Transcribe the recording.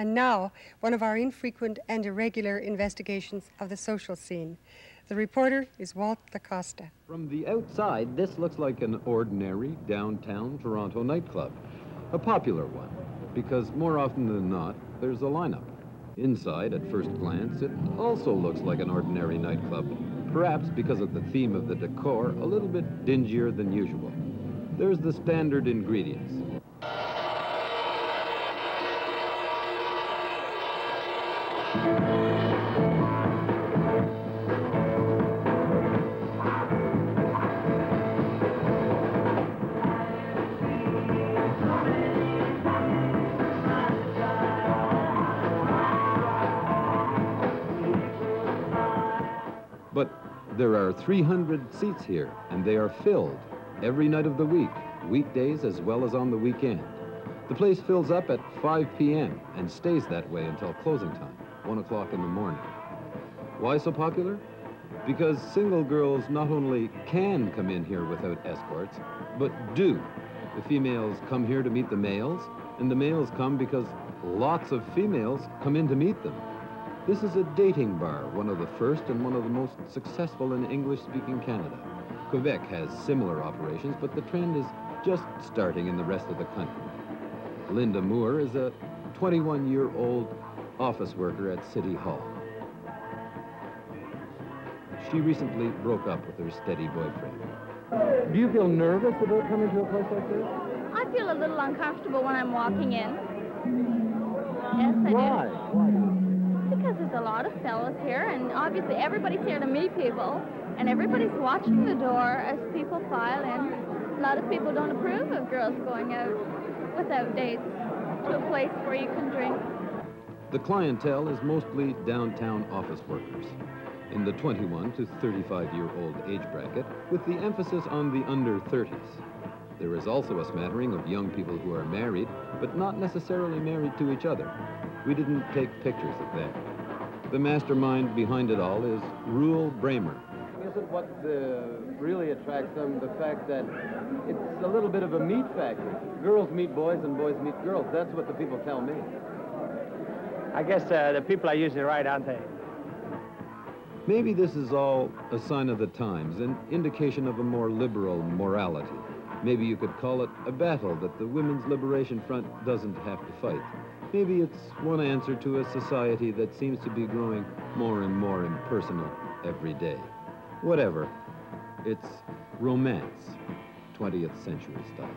And now, one of our infrequent and irregular investigations of the social scene. The reporter is Walt DaCosta. From the outside, this looks like an ordinary downtown Toronto nightclub. A popular one, because more often than not, there's a lineup. Inside, at first glance, it also looks like an ordinary nightclub, perhaps because of the theme of the decor, a little bit dingier than usual. There's the standard ingredients. There are 300 seats here, and they are filled every night of the week, weekdays as well as on the weekend. The place fills up at 5 p.m. and stays that way until closing time, 1 o'clock in the morning. Why so popular? Because single girls not only can come in here without escorts, but do. The females come here to meet the males, and the males come because lots of females come in to meet them. This is a dating bar, one of the first and one of the most successful in English-speaking Canada. Quebec has similar operations, but the trend is just starting in the rest of the country. Linda Moore is a 21-year-old office worker at City Hall. She recently broke up with her steady boyfriend. Do you feel nervous about coming to a place like this? I feel a little uncomfortable when I'm walking in. Yes, I Why? Why? do. Because there's a lot of fellas here, and obviously everybody's here to meet people, and everybody's watching the door as people file in. A lot of people don't approve of girls going out without dates to a place where you can drink. The clientele is mostly downtown office workers in the 21 to 35 year old age bracket, with the emphasis on the under 30s. There is also a smattering of young people who are married, but not necessarily married to each other. We didn't take pictures of them. The mastermind behind it all is Rule Bramer. Isn't what uh, really attracts them the fact that it's a little bit of a meat factory? Girls meet boys and boys meet girls. That's what the people tell me. I guess uh, the people are usually right, aren't they? Maybe this is all a sign of the times, an indication of a more liberal morality. Maybe you could call it a battle that the Women's Liberation Front doesn't have to fight. Maybe it's one answer to a society that seems to be growing more and more impersonal every day. Whatever. It's romance, 20th century style.